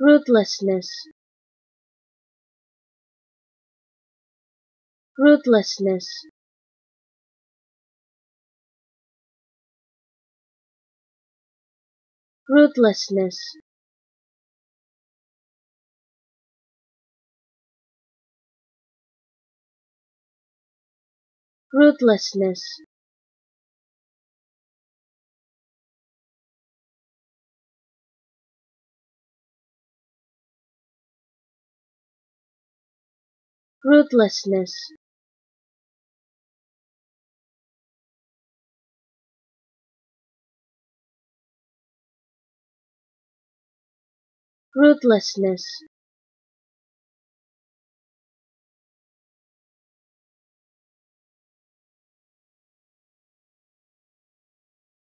rootlessness. Ruthlessness ruthlessness rootlessness rootlessness rootlessness